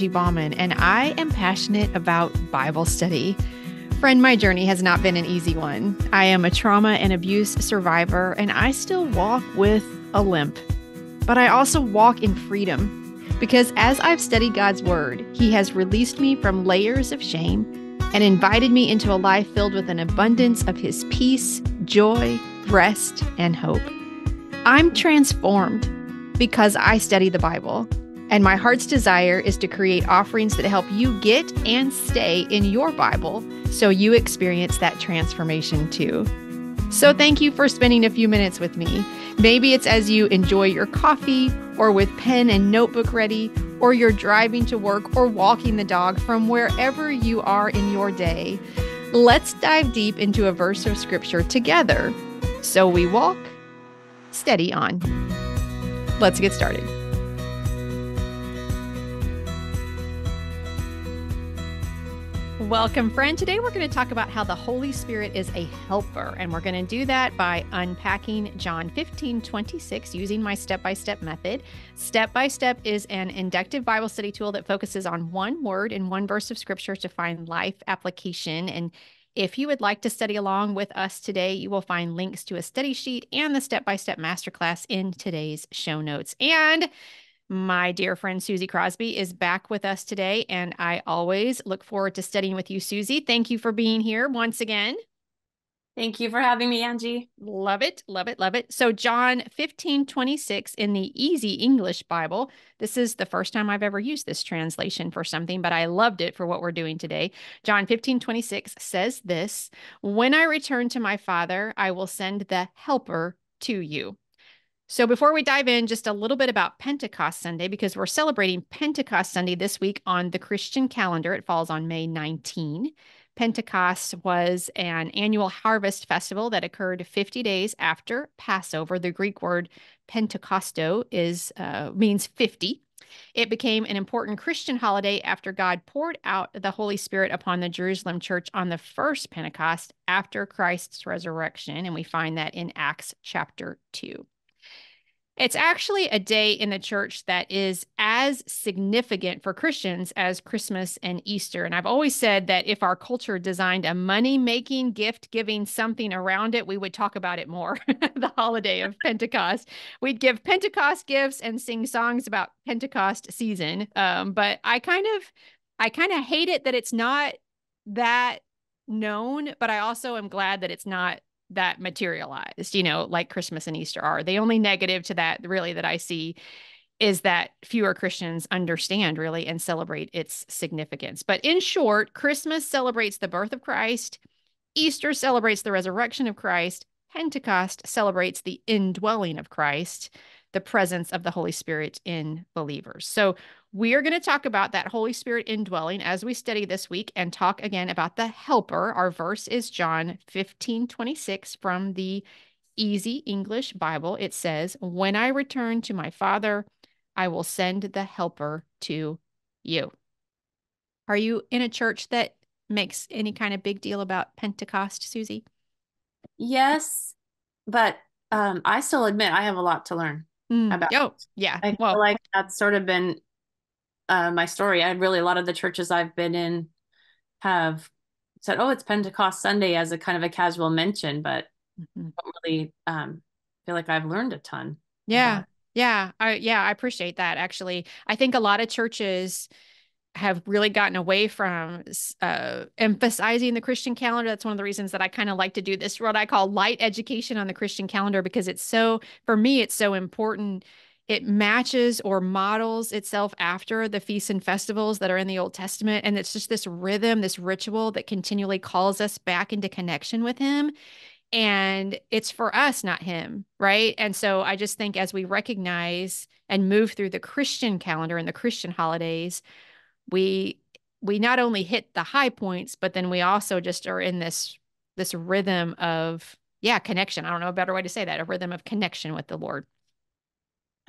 Angie Baughman, and I am passionate about Bible study. Friend, my journey has not been an easy one. I am a trauma and abuse survivor, and I still walk with a limp. But I also walk in freedom because as I've studied God's Word, He has released me from layers of shame and invited me into a life filled with an abundance of His peace, joy, rest, and hope. I'm transformed because I study the Bible. And my heart's desire is to create offerings that help you get and stay in your Bible so you experience that transformation too. So, thank you for spending a few minutes with me. Maybe it's as you enjoy your coffee, or with pen and notebook ready, or you're driving to work or walking the dog from wherever you are in your day. Let's dive deep into a verse of scripture together. So we walk steady on. Let's get started. Welcome, friend. Today we're going to talk about how the Holy Spirit is a helper, and we're going to do that by unpacking John 15 26 using my step by step method. Step by step is an inductive Bible study tool that focuses on one word in one verse of scripture to find life application. And if you would like to study along with us today, you will find links to a study sheet and the step by step masterclass in today's show notes. And my dear friend Susie Crosby is back with us today, and I always look forward to studying with you, Susie. Thank you for being here once again. Thank you for having me, Angie. Love it, love it, love it. So, John 15 26 in the Easy English Bible. This is the first time I've ever used this translation for something, but I loved it for what we're doing today. John 15 26 says this When I return to my Father, I will send the Helper to you. So, before we dive in, just a little bit about Pentecost Sunday, because we're celebrating Pentecost Sunday this week on the Christian calendar. It falls on May 19. Pentecost was an annual harvest festival that occurred 50 days after Passover. The Greek word Pentecosto is uh, means 50. It became an important Christian holiday after God poured out the Holy Spirit upon the Jerusalem church on the first Pentecost after Christ's resurrection. And we find that in Acts chapter 2. It's actually a day in the church that is as significant for Christians as Christmas and Easter. And I've always said that if our culture designed a money making, gift giving something around it, we would talk about it more. the holiday of Pentecost. We'd give Pentecost gifts and sing songs about Pentecost season. Um, but I kind of, I kind of hate it that it's not that known, but I also am glad that it's not that materialized, you know, like Christmas and Easter are. The only negative to that, really, that I see is that fewer Christians understand really and celebrate its significance. But in short, Christmas celebrates the birth of Christ, Easter celebrates the resurrection of Christ, Pentecost celebrates the indwelling of Christ, the presence of the Holy Spirit in believers. So we are going to talk about that Holy Spirit indwelling as we study this week and talk again about the helper. Our verse is John 15 26 from the Easy English Bible. It says, When I return to my Father, I will send the helper to you. Are you in a church that makes any kind of big deal about Pentecost, Susie? Yes, but um, I still admit I have a lot to learn mm. about. Oh, yeah. I well, feel like that's sort of been uh, my story, I really a lot of the churches I've been in have said, "Oh, it's Pentecost Sunday" as a kind of a casual mention, but mm-hmm. don't really um, feel like I've learned a ton. Yeah, yeah, I yeah, I appreciate that. Actually, I think a lot of churches have really gotten away from uh, emphasizing the Christian calendar. That's one of the reasons that I kind of like to do this, what I call light education on the Christian calendar, because it's so, for me, it's so important it matches or models itself after the feasts and festivals that are in the Old Testament. And it's just this rhythm, this ritual that continually calls us back into connection with Him. And it's for us, not Him. Right. And so I just think as we recognize and move through the Christian calendar and the Christian holidays, we we not only hit the high points but then we also just are in this this rhythm of yeah connection i don't know a better way to say that a rhythm of connection with the lord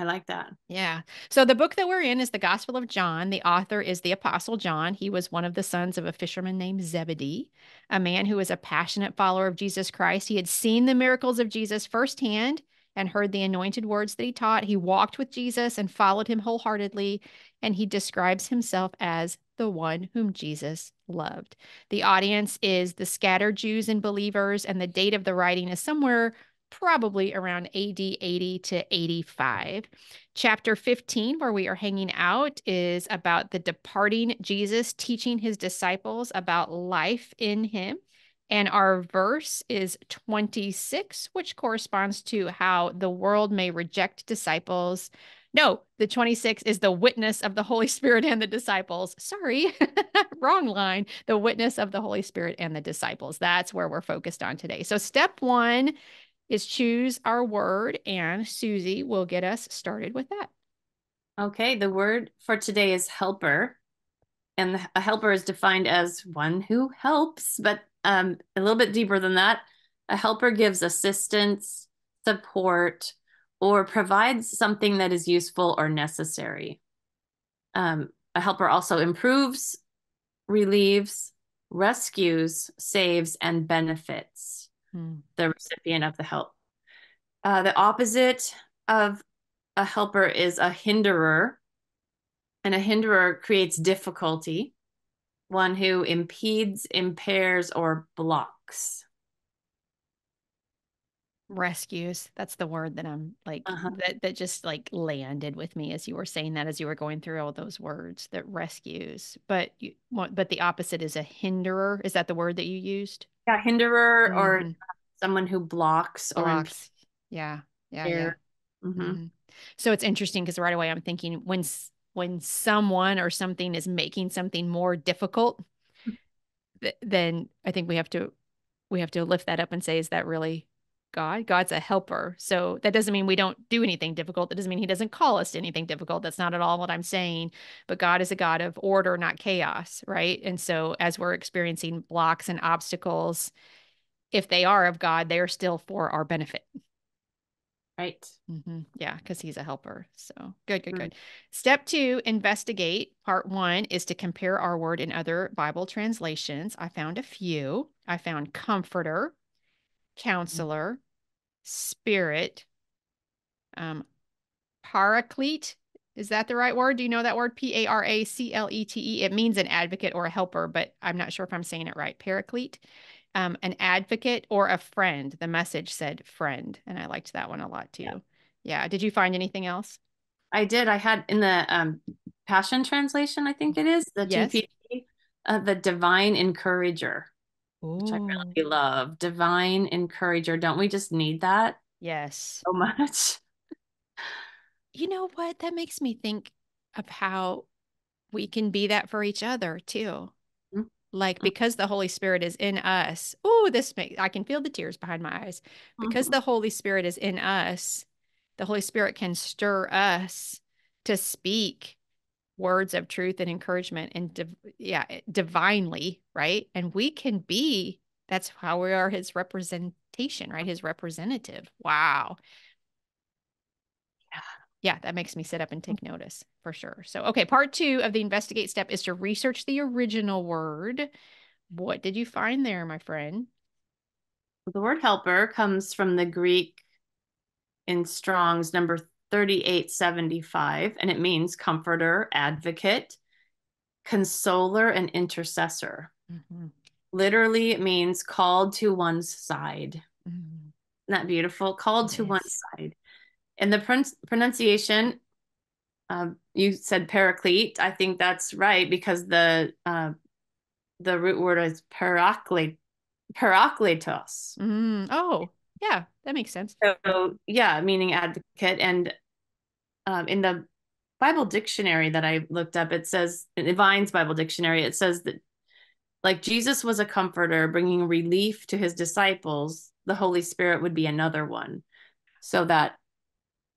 I like that. Yeah. So the book that we're in is the Gospel of John. The author is the Apostle John. He was one of the sons of a fisherman named Zebedee, a man who was a passionate follower of Jesus Christ. He had seen the miracles of Jesus firsthand and heard the anointed words that he taught. He walked with Jesus and followed him wholeheartedly. and he describes himself as the one whom Jesus loved. The audience is the scattered Jews and believers, and the date of the writing is somewhere probably around AD 80 to 85. Chapter 15, where we are hanging out, is about the departing Jesus teaching his disciples about life in him. And our verse is 26, which corresponds to how the world may reject disciples. No, the 26 is the witness of the Holy Spirit and the disciples. Sorry, wrong line. The witness of the Holy Spirit and the disciples. That's where we're focused on today. So, step one is choose our word, and Susie will get us started with that. Okay, the word for today is helper. And a helper is defined as one who helps, but um, a little bit deeper than that. A helper gives assistance, support, or provides something that is useful or necessary. Um, a helper also improves, relieves, rescues, saves, and benefits hmm. the recipient of the help. Uh, the opposite of a helper is a hinderer, and a hinderer creates difficulty, one who impedes, impairs, or blocks. Rescues. That's the word that I'm like uh-huh. that that just like landed with me as you were saying that as you were going through all those words that rescues. But you but the opposite is a hinderer. Is that the word that you used? Yeah, hinderer mm-hmm. or someone who blocks, blocks. or yeah, yeah, yeah. Mm-hmm. Mm-hmm. So it's interesting because right away I'm thinking when when someone or something is making something more difficult, th- then I think we have to we have to lift that up and say, is that really God? God's a helper. So that doesn't mean we don't do anything difficult. That doesn't mean He doesn't call us to anything difficult. That's not at all what I'm saying. But God is a God of order, not chaos, right? And so as we're experiencing blocks and obstacles, if they are of God, they are still for our benefit. Right. Mm-hmm. Yeah, because he's a helper. So good, good, mm-hmm. good. Step two, investigate. Part one is to compare our word in other Bible translations. I found a few. I found comforter, counselor, spirit, um, paraclete. Is that the right word? Do you know that word? P A R A C L E T E. It means an advocate or a helper, but I'm not sure if I'm saying it right. Paraclete um, an advocate or a friend. The message said friend, and I liked that one a lot too. Yeah. yeah. Did you find anything else? I did. I had in the um, Passion Translation, I think it is the yes. Uh, the Divine Encourager, Ooh. which I really love. Divine Encourager. Don't we just need that? Yes. So much. You know what? That makes me think of how we can be that for each other too like mm. because the holy spirit is in us oh this makes i can feel the tears behind my eyes because mm-hmm. the holy spirit is in us the holy spirit can stir us to speak words of truth and encouragement and div- yeah eh, divinely right and we can be that's how we are his representation right his representative wow yeah, that makes me sit up and mm. take notice for sure. So, okay, part two of the investigate step is to research the original word. What did you find there, my friend? The word helper comes from the Greek in Strong's number 3875, and it means comforter, advocate, consoler, and intercessor. Mm-hmm. Literally, it means called to one's side. Mm-hmm. Isn't that beautiful? Called to one's side. And the pron- pronunciation, uh, you said paraclete. I think that's right because the uh, the root word is paraclete, parakletos. Mm, oh, yeah, that makes sense. So yeah, meaning advocate. And um, in the Bible dictionary that I looked up, it says in Vine's Bible dictionary, it says that like Jesus was a comforter, bringing relief to his disciples. The Holy Spirit would be another one, so that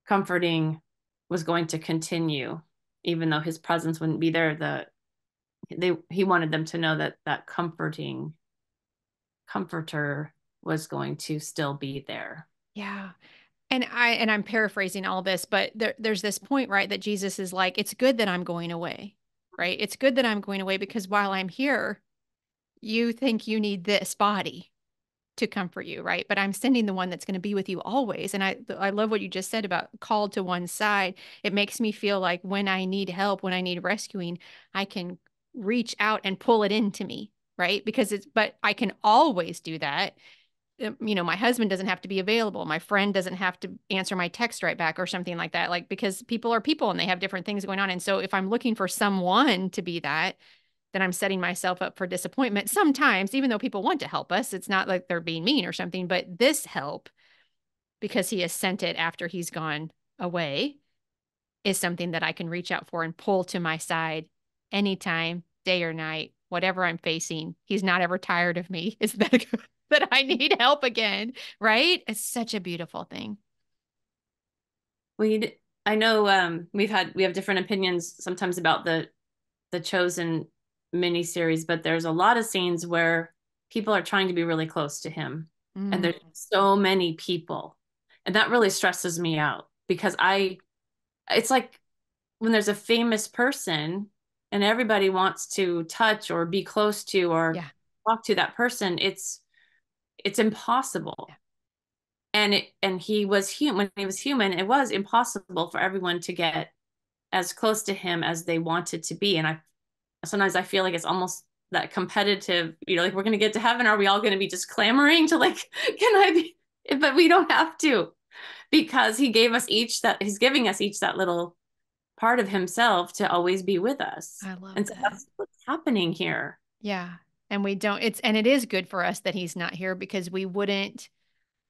comforting was going to continue even though his presence wouldn't be there. The they he wanted them to know that that comforting comforter was going to still be there. Yeah and i and i'm paraphrasing all this but there, there's this point right that jesus is like it's good that i'm going away right it's good that i'm going away because while i'm here you think you need this body to comfort you, right? But I'm sending the one that's going to be with you always. And I I love what you just said about called to one side. It makes me feel like when I need help, when I need rescuing, I can reach out and pull it into me, right? Because it's but I can always do that. Um, you know, my husband doesn't have to be available. My friend doesn't have to answer my text right back or something like that. Like because people are people and they have different things going on. And so if I'm looking for someone to be that, then I'm setting myself up for disappointment. Sometimes, even though people want to help us, it's not like they're being mean or something, but this help, because he has sent it after he's gone away, is something that I can reach out for and pull to my side anytime, day or night, whatever I'm facing. He's not ever tired of me. Is that that I need help again, right? It's such a beautiful thing. We, I know um, we've had we have different opinions sometimes about the the chosen miniseries, but there's a lot of scenes where people are trying to be really close to him. Mm. And there's so many people. And that really stresses me out because I, it's like when there's a famous person and everybody wants to touch or be close to or yeah. talk to that person, it's, it's impossible. And it, and he was human, when he was human, it was impossible for everyone to get as close to him as they wanted to be. And I sometimes I feel like it's almost that competitive, you know, like we're going to get to heaven. Are we all going to be just clamoring to like, can I be? But we don't have to because he gave us each that he's giving us each that little part of himself to always be with us. I love and so that's what's happening here. Yeah. And we don't, it's, and it is good for us that he's not here because we wouldn't,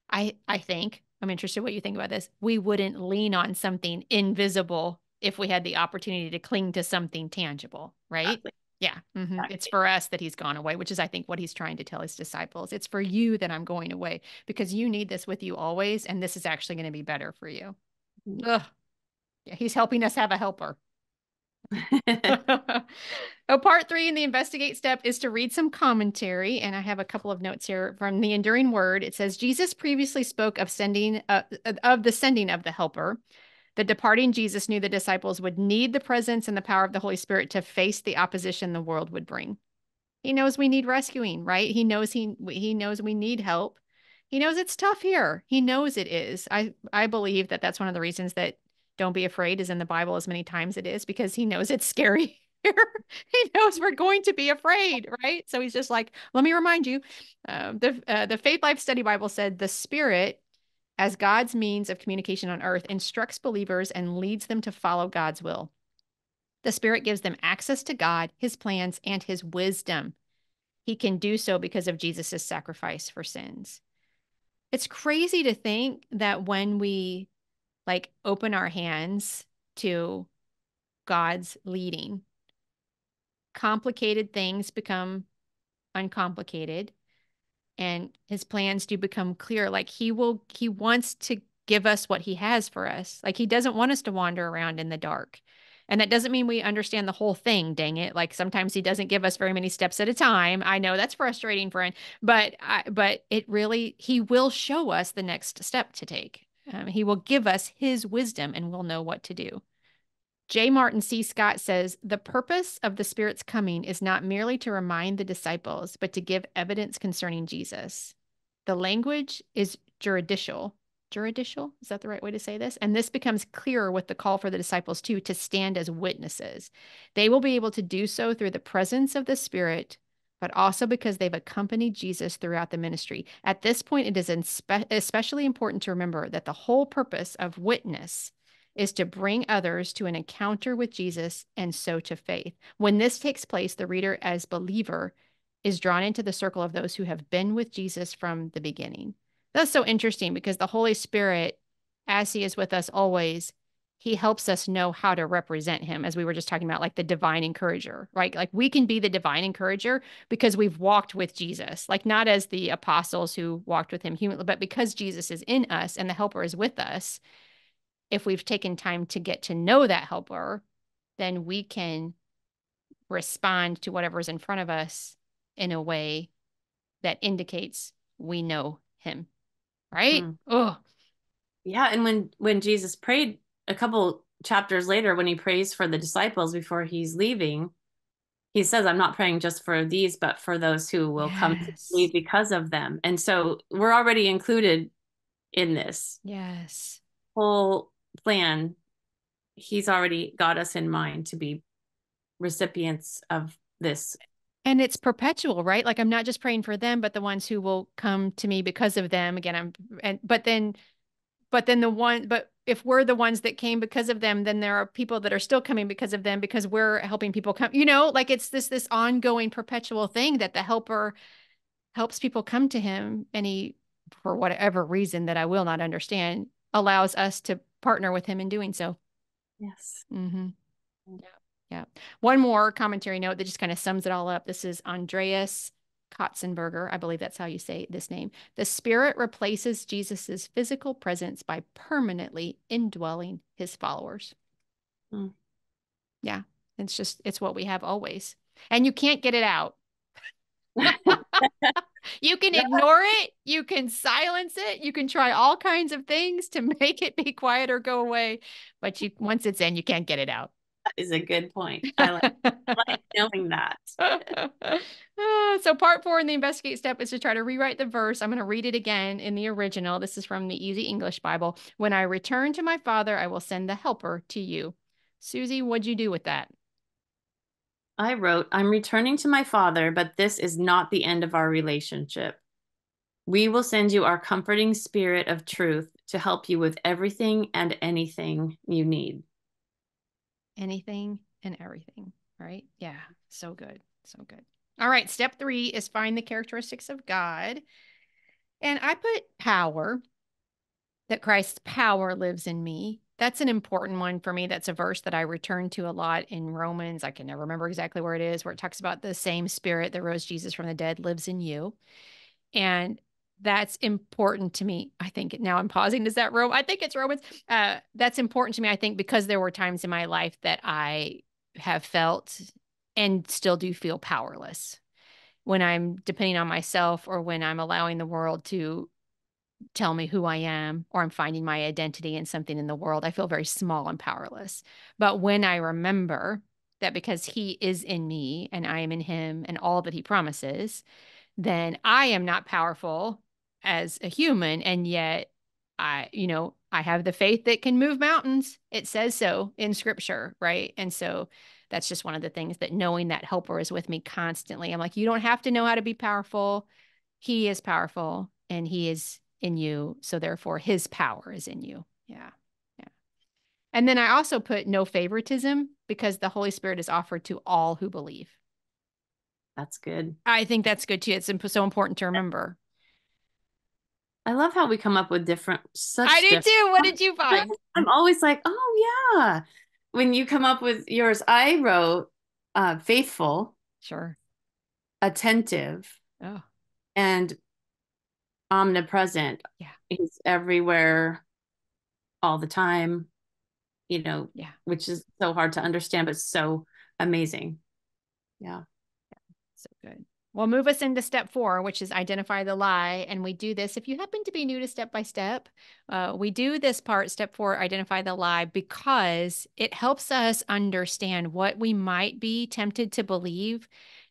I, I think, I'm interested what you think about this. We wouldn't lean on something invisible if we had the opportunity to cling to something tangible, right? Exactly. Yeah. Mm-hmm. Exactly. It's for us that he's gone away, which is, I think, what he's trying to tell his disciples. It's for you that I'm going away because you need this with you always. And this is actually going to be better for you. Mm-hmm. Ugh. Yeah. He's helping us have a helper. oh, part three in the investigate step is to read some commentary. And I have a couple of notes here from the enduring word. It says Jesus previously spoke of sending uh, of the sending of the helper. The departing Jesus knew the disciples would need the presence and the power of the Holy Spirit to face the opposition the world would bring. He knows we need rescuing, right? He knows he he knows we need help. He knows it's tough here. He knows it is. I I believe that that's one of the reasons that don't be afraid is in the Bible as many times it is because he knows it's scary he knows we're going to be afraid, right? So he's just like, let me remind you. Uh, the uh, the Faithlife Study Bible said the Spirit as God's means of communication on earth, instructs believers and leads them to follow God's will. The Spirit gives them access to God, His plans, and His wisdom. He can do so because of Jesus' sacrifice for sins. It's crazy to think that when we like open our hands to God's leading, complicated things become uncomplicated and his plans do become clear. Like he will he wants to give us what he has for us. Like he doesn't want us to wander around in the dark. And that doesn't mean we understand the whole thing dang it. Like sometimes he doesn't give us very many steps at a time. I know that's frustrating friend but I, but it really he will show us the next step to take um, he will give us his wisdom and we'll know what to do J. Martin C. Scott says the purpose of the Spirit's coming is not merely to remind the disciples, but to give evidence concerning Jesus. The language is juridical. Juridical? Is that the right way to say this? And this becomes clearer with the call for the disciples, too, to stand as witnesses. They will be able to do so through the presence of the Spirit, but also because they've accompanied Jesus throughout the ministry. At this point, it is especially important to remember that the whole purpose of witness is to bring others to an encounter with Jesus and so to faith. When this takes place, the reader, as believer, is drawn into the circle of those who have been with Jesus from the beginning. That's so interesting because the Holy Spirit, as He is with us always, He helps us know how to represent Him, as we were just talking about, like the divine encourager, right? Like we can be the divine encourager because we've walked with Jesus, like not as the apostles who walked with Him humanly, but because Jesus is in us and the Helper is with us if we've taken time to get to know that helper, then we can respond to whatever's in front of us in a way that indicates we know him. Right? Mm. Oh. Yeah, and when when Jesus prayed a couple chapters later when he prays for the disciples before he's leaving, he says, I'm not praying just for these, but for those who will yes. come to me because of them. And so we're already included in this. Yes. Whole plan. He's already got us in mind to be recipients of this. And it's perpetual, right? Like I'm not just praying for them, but the ones who will come to me because of them. Again, I'm and but then but then the one but if we're the ones that came because of them then there are people that are still coming because of them because we're helping people come you know like it's this this ongoing perpetual thing that the helper helps people come to him and he for whatever reason that i will not understand allows us to partner with him in doing so. Yes. Mm-hmm. yeah. Yeah. One more commentary note that just kind of sums it all up. This is andreas Köstenberger, I believe that's how you say this name. The Spirit replaces Jesus's physical presence by permanently indwelling his followers. Mm. Yeah, it's just, it's what we have always. And you can't get it out. you can ignore it, you can silence it, you can try all kinds of things to make it be quiet or go away, but you once it's in, you can't get it out. That is a good point. I like, I like knowing that. So part four in the investigate step is to try to rewrite the verse. I'm going to read it again in the original. This is from the Easy English Bible. When I return to my father, I will send the helper to you. Susie, what'd you do with that? I wrote, I'm returning to my father, but this is not the end of our relationship. We will send you our comforting spirit of truth to help you with everything and anything you need. Anything and everything, right? Yeah, so good. So good. All right, step three is find the characteristics of God. And I put power, that Christ's power lives in me. That's an important one for me. That's a verse that I return to a lot in Romans. I can never remember exactly where it is, where it talks about the same spirit that rose Jesus from the dead lives in you. And that's important to me. I think now I'm pausing. Is that Rome? I think it's Romans. Uh, that's important to me. I think because there were times in my life that I have felt and still do feel powerless when I'm depending on myself or when I'm allowing the world to tell me who I am or I'm finding my identity in something in the world. I feel very small and powerless. But when I remember that because he is in me and I am in him and all that he promises, then I am not powerful as a human and yet I you know I have the faith that can move mountains. It says so in scripture, right? And so that's just one of the things that knowing that helper is with me constantly. I'm like, you don't have to know how to be powerful. He is powerful and he is in you. So therefore, his power is in you. Yeah. Yeah. And then I also put no favoritism because the Holy Spirit is offered to all who believe. That's good. I think that's good too. It's so important to remember. I love how we come up with different such I do different- too. What did you find? I'm always like, oh yeah when you come up with yours, I wrote uh, faithful, sure, attentive, oh, and omnipresent. Yeah, he's everywhere, all the time. You know, yeah, which is so hard to understand, but so amazing. Yeah, yeah. so good. Well, move us into step four, which is identify the lie. And we do this if you happen to be new to step by step. Uh, we do this part, step four, identify the lie, because it helps us understand what we might be tempted to believe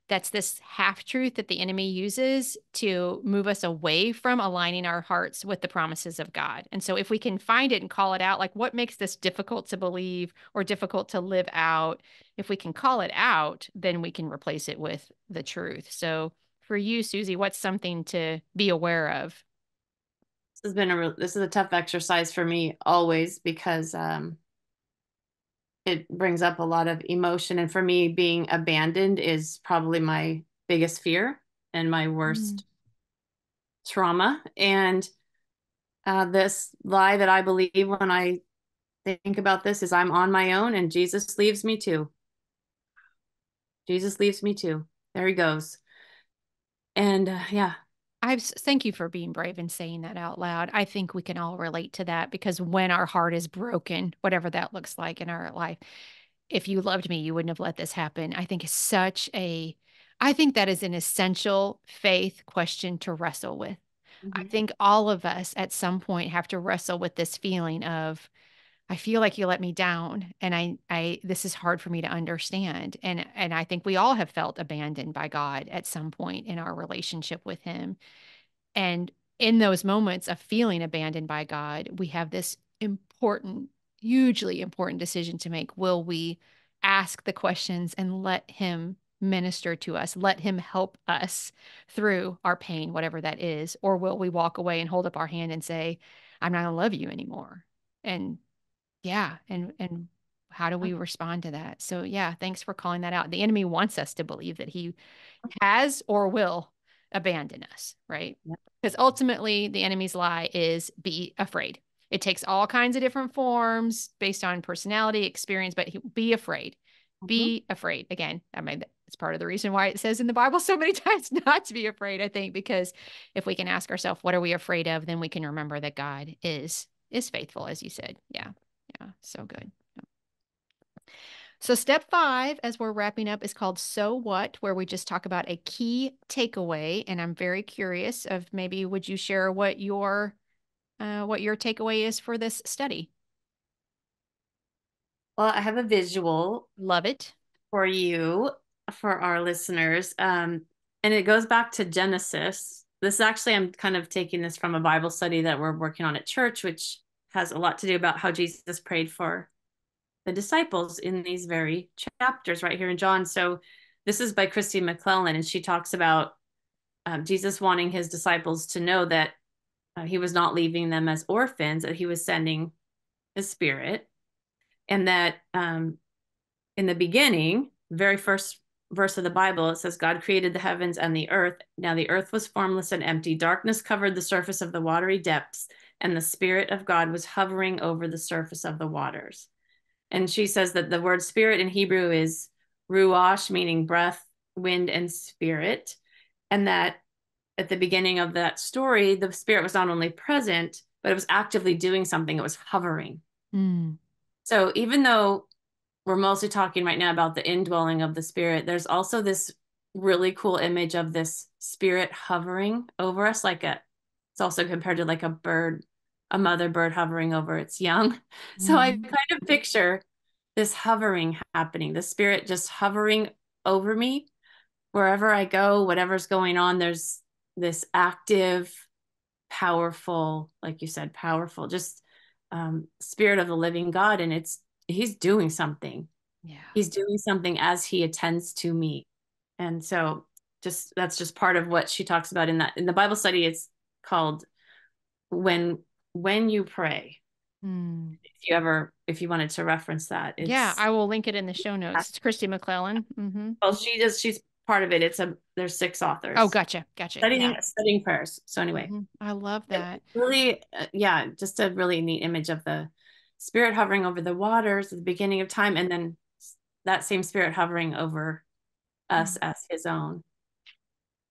that's this half truth that the enemy uses to move us away from aligning our hearts with the promises of God. And so, if we can find it and call it out, like what makes this difficult to believe or difficult to live out, if we can call it out, then we can replace it with the truth. So, for you, Susie, what's something to be aware of? This has been a this is a tough exercise for me always because um, it brings up a lot of emotion. And for me being abandoned is probably my biggest fear and my worst mm. trauma. And uh, this lie that i believe when i think about this is i'm on my own and jesus leaves me too. Jesus leaves me too. There he goes. And uh, yeah I thank you for being brave and saying that out loud. I think we can all relate to that because when our heart is broken, whatever that looks like in our life, if you loved me, you wouldn't have let this happen. I think is such a I think that is an essential faith question to wrestle with. Mm-hmm. I think all of us at some point have to wrestle with this feeling of I feel like you let me down and I I this is hard for me to understand and and I think we all have felt abandoned by God at some point in our relationship with him and in those moments of feeling abandoned by God we have this important hugely important decision to make. Will we ask the questions and let him minister to us let him help us through our pain whatever that is or will we walk away and hold up our hand and say I'm not going to love you anymore and yeah. And and how do we respond to that? So yeah, thanks for calling that out. The enemy wants us to believe that he has or will abandon us, right? Because ultimately the enemy's lie is be afraid. It takes all kinds of different forms based on personality, experience, but he, be afraid. Mm-hmm. Be afraid. Again, I mean it's part of the reason why it says in the Bible so many times not to be afraid, I think, because if we can ask ourselves, what are we afraid of? Then we can remember that God is is faithful, as you said. Yeah. Yeah, so good. So, step five, as we're wrapping up, is called So What, where we just talk about a key takeaway. And I'm very curious of maybe would you share what your uh, what your takeaway is for this study? Well, I have a visual. Love it. For you, for our listeners. Um, and it goes back to Genesis. This actually, I'm kind of taking this from a Bible study that we're working on at church, which has a lot to do about how Jesus prayed for the disciples in these very chapters right here in John. So this is by Kristi McLelland, and she talks about um, Jesus wanting his disciples to know that uh, he was not leaving them as orphans, that he was sending his spirit, and that um, in the beginning, very first verse of the Bible, it says, God created the heavens and the earth. Now the earth was formless and empty. Darkness covered the surface of the watery depths, and the Spirit of God was hovering over the surface of the waters. And she says that the word spirit in Hebrew is ruach, meaning breath, wind, and spirit. And that at the beginning of that story, the spirit was not only present, but it was actively doing something, it was hovering. Mm. So even though we're mostly talking right now about the indwelling of the spirit, there's also this really cool image of this spirit hovering over us, like a it's also compared to like a bird, a mother bird hovering over its young. So mm. I mm-hmm. kind of picture this hovering happening, the spirit just hovering over me wherever I go, whatever's going on. There's this active, powerful, like you said, powerful, just um, spirit of the living God. And it's, he's doing something. Yeah. He's doing something as he attends to me. And so just that's just part of what she talks about in that in the Bible study. It's called when when you pray mm. if you ever if you wanted to reference that yeah i will link it in the show notes it's kristi mclelland mm-hmm. well she does she's part of it it's a there's six authors oh gotcha gotcha studying yeah. studying prayers so anyway mm-hmm. i love that really uh, yeah just a really neat image of the spirit hovering over the waters at the beginning of time and then that same spirit hovering over us mm-hmm. as his own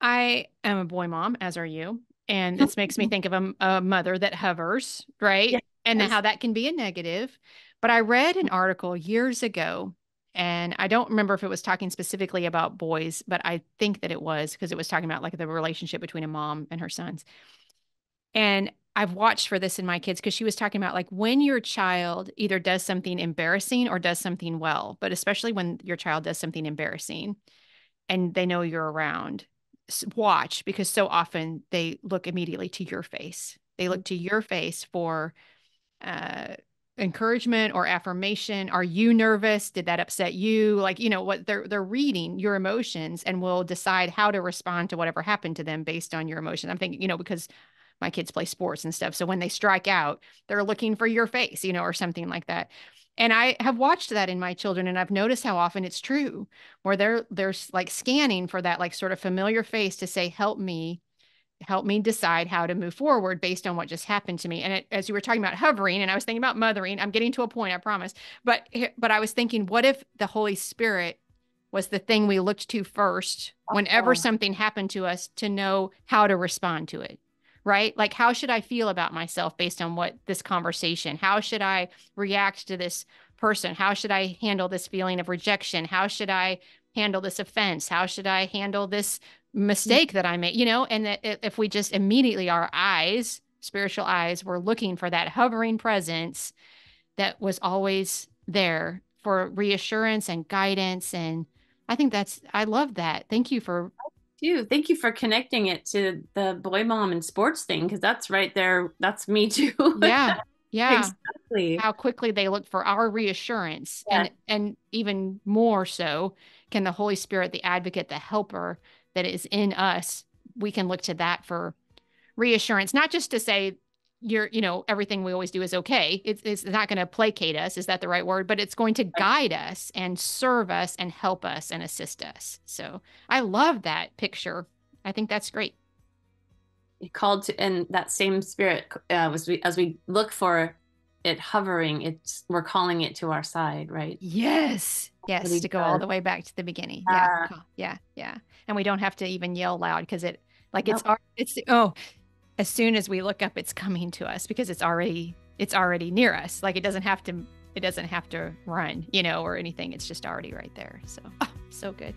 I am a boy mom, as are you. And this makes me think of a, a mother that hovers, right? Yes. And how that can be a negative. But I read an article years ago, and I don't remember if it was talking specifically about boys, but I think that it was because it was talking about like the relationship between a mom and her sons. And I've watched for this in my kids because she was talking about like when your child either does something embarrassing or does something well, but especially when your child does something embarrassing and they know you're around, watch because so often they look immediately to your face. They look to your face for uh, encouragement or affirmation. Are you nervous? Did that upset you? Like, you know, what they're they're reading your emotions and will decide how to respond to whatever happened to them based on your emotion. I'm thinking, you know, because my kids play sports and stuff. So when they strike out, they're looking for your face, you know, or something like that. And I have watched that in my children and I've noticed how often it's true where they're they're like scanning for that like sort of familiar face to say help me help me decide how to move forward based on what just happened to me. And it, as you were talking about hovering and I was thinking about mothering, I'm getting to a point, I promise. But but I was thinking what if the Holy Spirit was the thing we looked to first whenever oh. something happened to us to know how to respond to it right? Like, how should I feel about myself based on what this conversation? How should I react to this person? How should I handle this feeling of rejection? How should I handle this offense? How should I handle this mm-hmm. mistake that I made? You know, and that if we just immediately, our eyes, spiritual eyes, were looking for that hovering presence, that was always there for reassurance and guidance. And I think that's, I love that. Thank you for. You. Thank you for connecting it to the boy mom and sports thing because that's right there. That's me too. Yeah. Yeah. Exactly. How quickly they look for our reassurance. Yeah. And and even more so, can the Holy Spirit, the advocate, the helper that is in us, we can look to that for reassurance, not just to say you're, you know, everything we always do is okay. It's, it's not going to placate us. Is that the right word? But it's going to guide us and serve us and help us and assist us. So I love that picture. I think that's great. it Called to, and that same spirit, uh, as we as we look for it hovering, it's we're calling it to our side, right? Yes, yes, to go all the way back to the beginning. Uh, yeah, yeah, yeah. And we don't have to even yell loud because it, like, it's nope. it's oh, as soon as we look up, it's coming to us because it's already it's already near us. Like it doesn't have to it doesn't have to run, you know, or anything. It's just already right there. So oh, so good.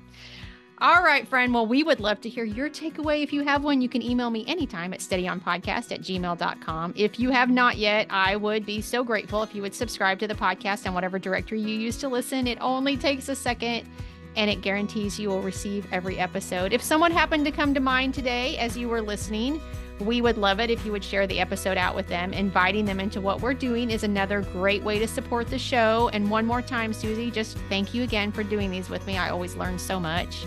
All right, friend. Well, we would love to hear your takeaway. If you have one, you can email me anytime at steadyonpodcast at gmail.com. If you have not yet, I would be so grateful if you would subscribe to the podcast on whatever directory you use to listen. It only takes a second and it guarantees you will receive every episode. If someone happened to come to mind today as you were listening, we would love it if you would share the episode out with them. Inviting them into what we're doing is another great way to support the show. And one more time, Susie, just thank you again for doing these with me. I always learn so much.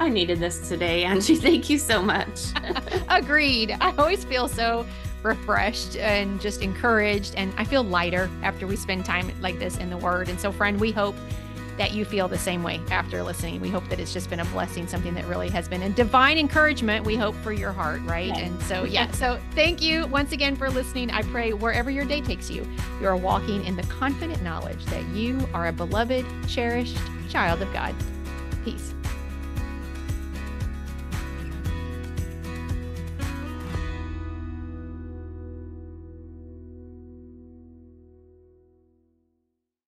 I needed this today, Angie. Thank you so much. Agreed. I always feel so refreshed and just encouraged, and I feel lighter after we spend time like this in the Word. And so, friend, we hope that you feel the same way after listening. We hope that it's just been a blessing, something that really has been a divine encouragement, we hope, for your heart, right? And so, yeah. So, thank you once again for listening. I pray wherever your day takes you, you are walking in the confident knowledge that you are a beloved, cherished child of God. Peace.